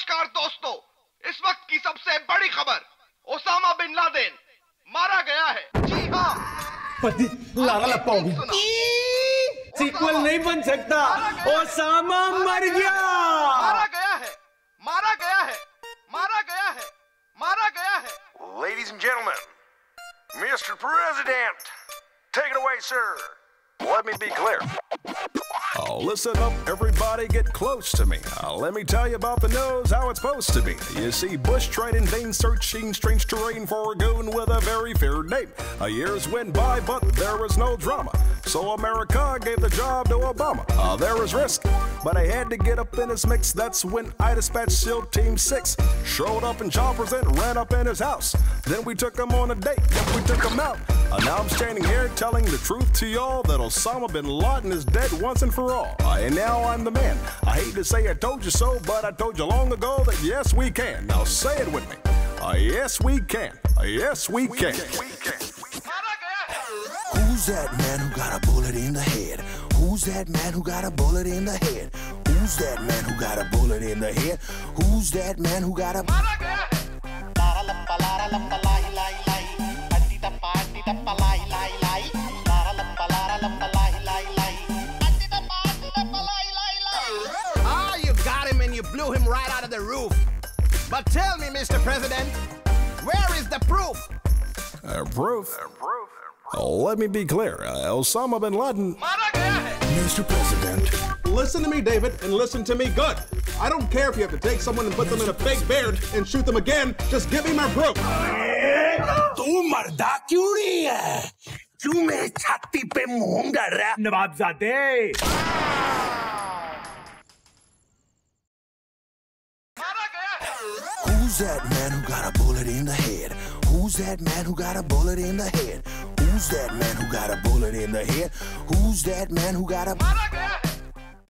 नमस्कार दोस्तों इस वक्त की सबसे बड़ी खबर ओसामा बिन लादेन मारा गया है। जी हाँ। पति लारा लप्पा होगी सीक्वल नहीं बन सकता। ओसामा मर गया मारा गया। है। मारा गया है। मारा गया है। मारा गया है। Ladies and gentlemen, Mr. President, take it away, sir. Let me be clear. Oh, listen up, everybody, get close to me. Uh, let me tell you about the nose, how it's supposed to be. You see, Bush tried in vain searching strange terrain for a goon with a very fair name. Uh, years went by, but there was no drama. So America gave the job to Obama. Uh, there was risk, but I had to get up in his mix. That's when I dispatched SEAL Team 6. Showed up in choppers and ran up in his house. Then we took him on a date, then we took him out. Uh, now I'm standing here telling the truth to y'all that Osama bin Laden is dead once and for all. Uh, and now I'm the man. I hate to say I told you so, but I told you long ago that yes, we can. Now say it with me. Uh, yes, we can. Uh, yes, we, we can. can. We can. Who's that man who got a bullet in the head? Who's that man who got a bullet in the head? Who's that man who got a bullet in the head? Who's that man who got a Ah, you got him and you blew him right out of the roof. But tell me, Mr. President, where is the proof? Uh, proof? Uh, proof. let me be clear. Uh, Osama bin Laden. मारा गया है Mr. President? Listen to me, David, and listen to me good. I don't care if you have to take someone and put them in a fake beard and shoot them again. Just give me my proof. तू मर्दा क्यों नहीं है क्यों मेरे छाती पे मुंह कर रहा है नवाबजादे मारा गया है Who's that man who got a bullet in the head? Who's that man who got a bullet in the head? Who's that man who got a bullet in the head? Who's that man who got a...